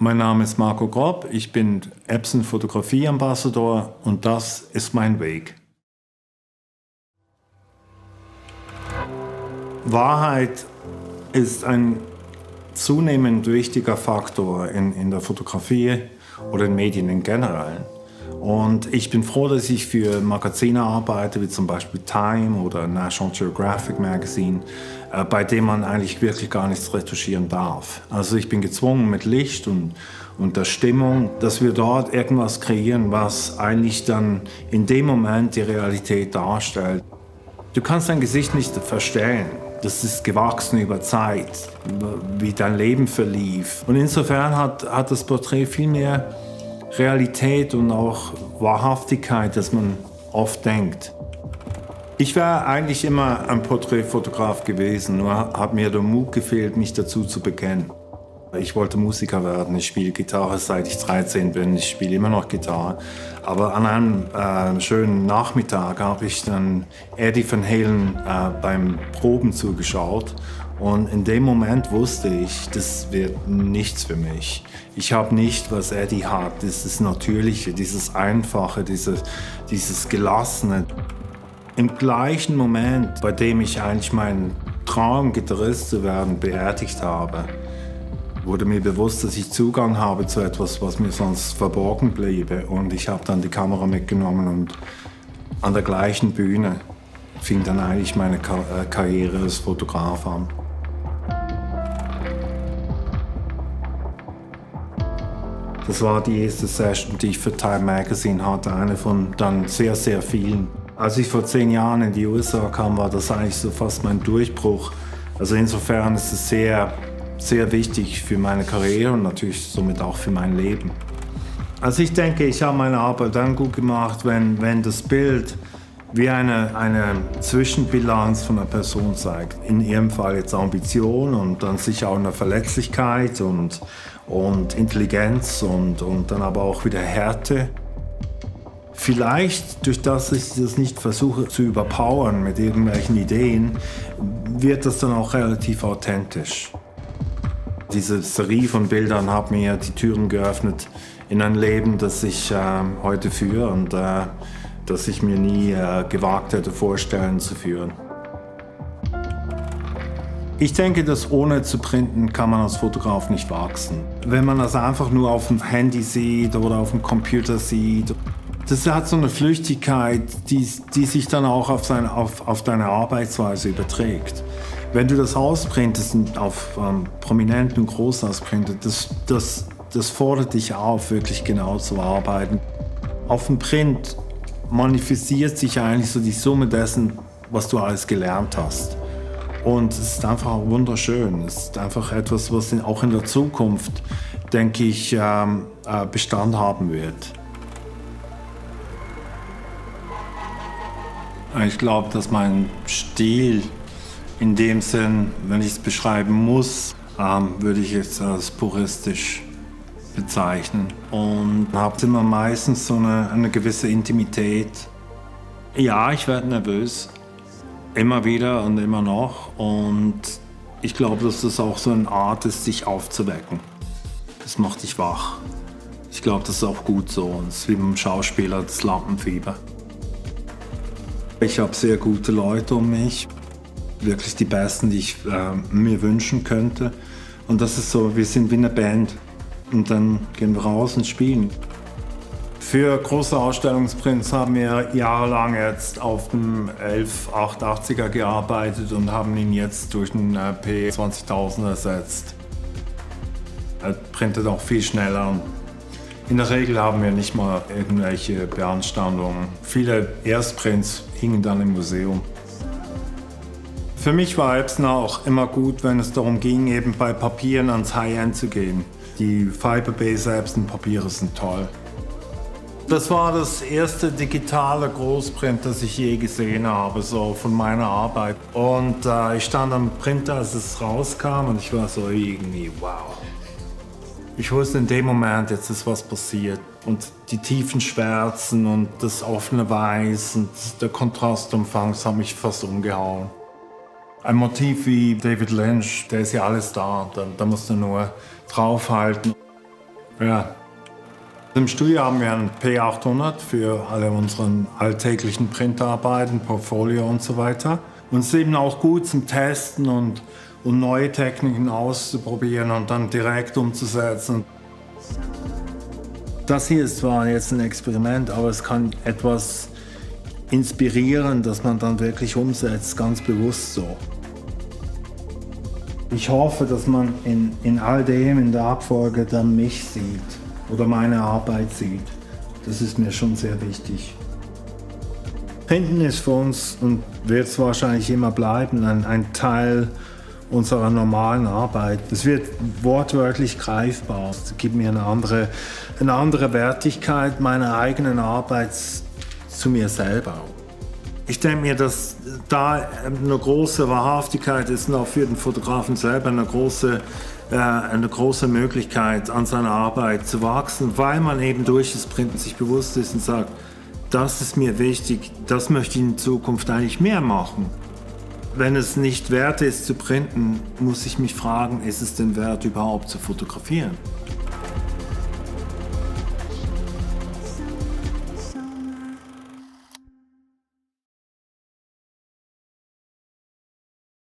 Mein Name ist Marco Grob, ich bin Epson Fotografie-Ambassador und das ist mein Weg. Wahrheit ist ein zunehmend wichtiger Faktor in, in der Fotografie oder in Medien in generell. Und ich bin froh, dass ich für Magazine arbeite, wie zum Beispiel Time oder National Geographic Magazine, äh, bei dem man eigentlich wirklich gar nichts retuschieren darf. Also ich bin gezwungen mit Licht und, und der Stimmung, dass wir dort irgendwas kreieren, was eigentlich dann in dem Moment die Realität darstellt. Du kannst dein Gesicht nicht verstellen. Das ist gewachsen über Zeit, wie dein Leben verlief. Und insofern hat, hat das Porträt viel mehr Realität und auch Wahrhaftigkeit, als man oft denkt. Ich war eigentlich immer ein Porträtfotograf gewesen, nur hat mir der Mut gefehlt, mich dazu zu bekennen. Ich wollte Musiker werden. Ich spiele Gitarre seit ich 13 bin. Ich spiele immer noch Gitarre. Aber an einem äh, schönen Nachmittag habe ich dann Eddie Van Halen äh, beim Proben zugeschaut und in dem Moment wusste ich, das wird nichts für mich. Ich habe nicht, was Eddie hat, dieses Natürliche, dieses Einfache, dieses, dieses Gelassene. Im gleichen Moment, bei dem ich eigentlich meinen Traum, Gitarrist zu werden, beerdigt habe, wurde mir bewusst, dass ich Zugang habe zu etwas, was mir sonst verborgen bliebe. Und ich habe dann die Kamera mitgenommen und an der gleichen Bühne fing dann eigentlich meine äh, Karriere als Fotograf an. Das war die erste Session, die ich für Time Magazine hatte, eine von dann sehr, sehr vielen. Als ich vor zehn Jahren in die USA kam, war das eigentlich so fast mein Durchbruch. Also insofern ist es sehr, sehr wichtig für meine Karriere und natürlich somit auch für mein Leben. Also ich denke, ich habe meine Arbeit dann gut gemacht, wenn, wenn das Bild wie eine, eine Zwischenbilanz von einer Person zeigt. In ihrem Fall jetzt Ambition und dann sicher auch eine Verletzlichkeit und, und Intelligenz und, und dann aber auch wieder Härte. Vielleicht, durch das ich das nicht versuche zu überpowern mit irgendwelchen Ideen, wird das dann auch relativ authentisch. Diese Serie von Bildern hat mir die Türen geöffnet in ein Leben, das ich äh, heute führe und äh, das ich mir nie äh, gewagt hätte vorstellen zu führen. Ich denke, dass ohne zu printen kann man als Fotograf nicht wachsen. Wenn man das einfach nur auf dem Handy sieht oder auf dem Computer sieht, das hat so eine Flüchtigkeit, die, die sich dann auch auf, sein, auf, auf deine Arbeitsweise überträgt. Wenn du das ausprintest und auf ähm, prominent und groß ausprintest, das, das, das fordert dich auf, wirklich genau zu arbeiten. Auf dem Print manifestiert sich eigentlich so die Summe dessen, was du alles gelernt hast. Und es ist einfach wunderschön. Es ist einfach etwas, was auch in der Zukunft, denke ich, ähm, äh, Bestand haben wird. Ich glaube, dass mein Stil in dem Sinn, wenn ich es beschreiben muss, ähm, würde ich es als puristisch bezeichnen. Und habe immer meistens so eine, eine gewisse Intimität. Ja, ich werde nervös, Immer wieder und immer noch. Und ich glaube, dass das auch so eine Art ist, sich aufzuwecken. Das macht dich wach. Ich glaube, das ist auch gut so. Es ist wie beim Schauspieler das Lampenfieber. Ich habe sehr gute Leute um mich. Wirklich die besten, die ich äh, mir wünschen könnte. Und das ist so, wir sind wie eine Band. Und dann gehen wir raus und spielen. Für große Ausstellungsprints haben wir jahrelang jetzt auf dem 11880er gearbeitet und haben ihn jetzt durch einen P20000 ersetzt. Er printet auch viel schneller. In der Regel haben wir nicht mal irgendwelche Beanstandungen. Viele Erstprints hingen dann im Museum. Für mich war Epson auch immer gut, wenn es darum ging, eben bei Papieren ans High-End zu gehen. Die Fiber-Base Epson-Papiere sind toll. Das war das erste digitale Großprint, das ich je gesehen habe, so von meiner Arbeit. Und äh, ich stand am Printer, als es rauskam, und ich war so irgendwie, wow. Ich wusste in dem Moment, jetzt ist was passiert. Und die tiefen Schwärzen und das offene Weiß und der Kontrastumfang, das hat mich fast umgehauen. Ein Motiv wie David Lynch, der ist ja alles da, da, da musst du nur draufhalten. Ja. Im Studio haben wir einen P800 für alle unsere alltäglichen Printarbeiten, Portfolio und so weiter. Und es ist eben auch gut zum Testen und, und neue Techniken auszuprobieren und dann direkt umzusetzen. Das hier ist zwar jetzt ein Experiment, aber es kann etwas inspirieren, dass man dann wirklich umsetzt, ganz bewusst so. Ich hoffe, dass man in, in all dem in der Abfolge dann mich sieht oder meine Arbeit sieht. Das ist mir schon sehr wichtig. Printen ist für uns und wird es wahrscheinlich immer bleiben, ein, ein Teil unserer normalen Arbeit. Es wird wortwörtlich greifbar. Es gibt mir eine andere, eine andere Wertigkeit meiner eigenen Arbeit zu mir selber. Ich denke mir, dass da eine große Wahrhaftigkeit ist und auch für den Fotografen selber eine große, äh, eine große Möglichkeit, an seiner Arbeit zu wachsen, weil man eben durch das Printen sich bewusst ist und sagt, das ist mir wichtig, das möchte ich in Zukunft eigentlich mehr machen. Wenn es nicht wert ist zu printen, muss ich mich fragen, ist es denn wert überhaupt zu fotografieren?